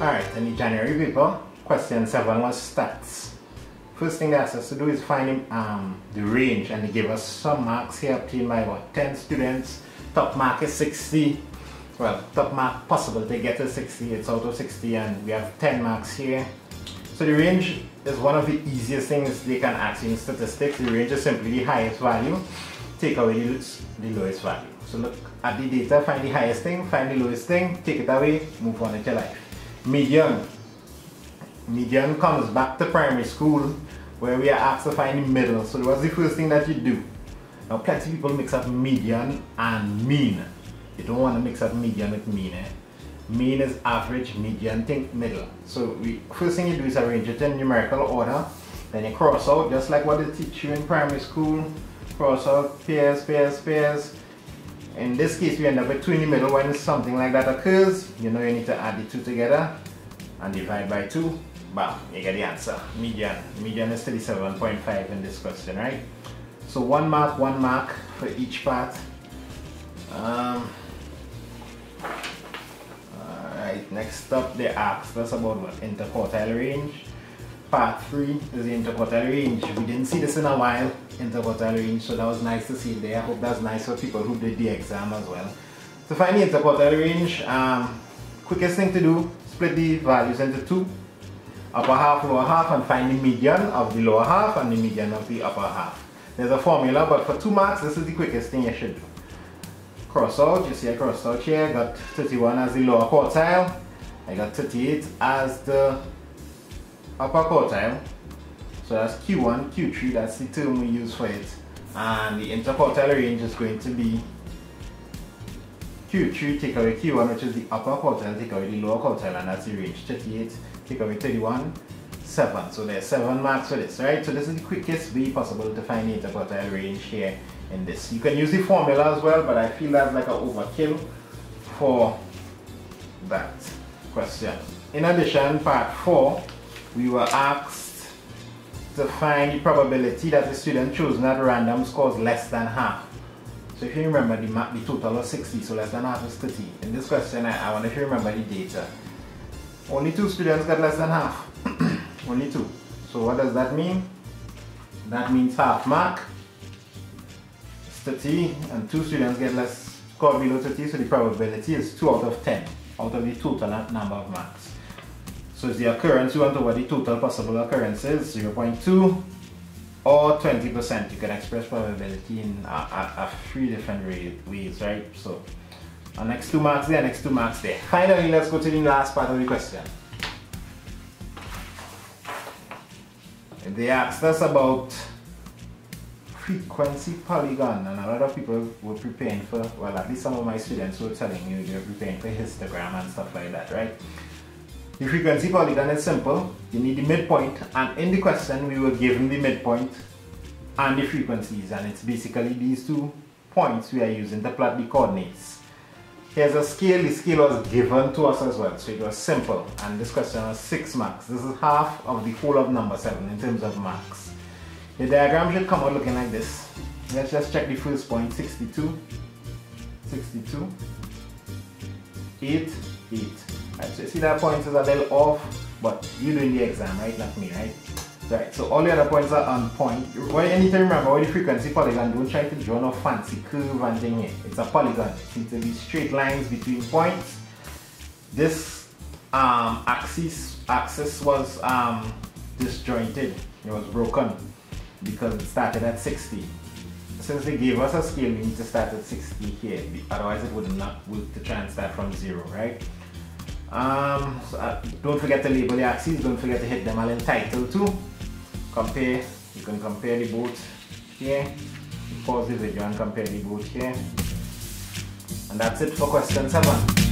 Alright, the January paper, question 7 was stats. First thing they asked us to do is find um, the range and they give us some marks here obtained by what, 10 students. Top mark is 60. Well, top mark possible they get to 60, it's out of 60 and we have 10 marks here. So the range is one of the easiest things they can ask in statistics. The range is simply the highest value, take away the lowest value. So look at the data, find the highest thing, find the lowest thing, take it away, move on with your life. Median. Median comes back to primary school where we are asked to find the middle. So what's the first thing that you do? Now plenty people mix up median and mean. You don't want to mix up median with mean. Eh? Mean is average, median, think middle. So we first thing you do is arrange it in numerical order. Then you cross out just like what they teach you in primary school. Cross out pairs, pairs, pairs. In this case we end up with 2 in the middle when something like that occurs. You know you need to add the two together and divide by 2. Bam, you get the answer. Median. Median is 37.5 in this question, right? So one mark, one mark for each part. Um, Alright, next up they asked us about what interquartile range. Part 3 is the interquartile range. We didn't see this in a while, interquartile range, so that was nice to see there. I hope that's nice for people who did the exam as well. To find the interquartile range, um, quickest thing to do, split the values into two. Upper half, lower half, and find the median of the lower half and the median of the upper half. There's a formula, but for two marks, this is the quickest thing you should do cross out, you see I crossed out here, got 31 as the lower quartile, I got 38 as the upper quartile, so that's Q1, Q3, that's the term we use for it, and the interquartile range is going to be Q3 take away Q1 which is the upper quartile, take away the lower quartile and that's the range, 38 take away 31, 7, so there's 7 marks for this, right? So this is the quickest way possible to find the interquartile range here in this. You can use the formula as well, but I feel that's like an overkill for that question. In addition, part 4, we were asked to find the probability that the student chosen at random scores less than half. So if you remember, the, the total was 60, so less than half is 30. In this question, I, I wonder if you remember the data. Only two students got less than half. Only two. So what does that mean? That means half mark 30 and two students get less score below 30 so the probability is 2 out of 10 out of the total number of marks. So it's the occurrence you want over the total possible occurrences 0.2 or 20%. You can express probability in a, a, a three different ways, right? So our next two marks there, next two marks there. Finally, let's go to the last part of the question. They asked us about frequency polygon and a lot of people were preparing for well at least some of my students were telling me they were preparing for histogram and stuff like that right the frequency polygon is simple. You need the midpoint and in the question we were given the midpoint and the frequencies and it's basically these two points we are using to plot the coordinates. Here's a scale. The scale was given to us as well. So it was simple and this question was six marks. This is half of the whole of number seven in terms of marks. The diagram should come out looking like this. Let's just check the first point, 62, 62, 8, 8. Right, so you see that point is a little off, but you're doing the exam, right? Not me, right? Right, so all the other points are on point. Need to remember with the frequency polygon, don't try to draw no fancy curve and thing here. It's a polygon. It needs to be straight lines between points. This um, axis axis was um, disjointed. It was broken because it started at 60. Since they gave us a scale, we need to start at 60 here, otherwise it would not work to try and start from zero, right? Um, so uh, don't forget to label the axes, don't forget to hit them all in title too. Compare, you can compare the both here. Pause the video and compare the both here. And that's it for question 7.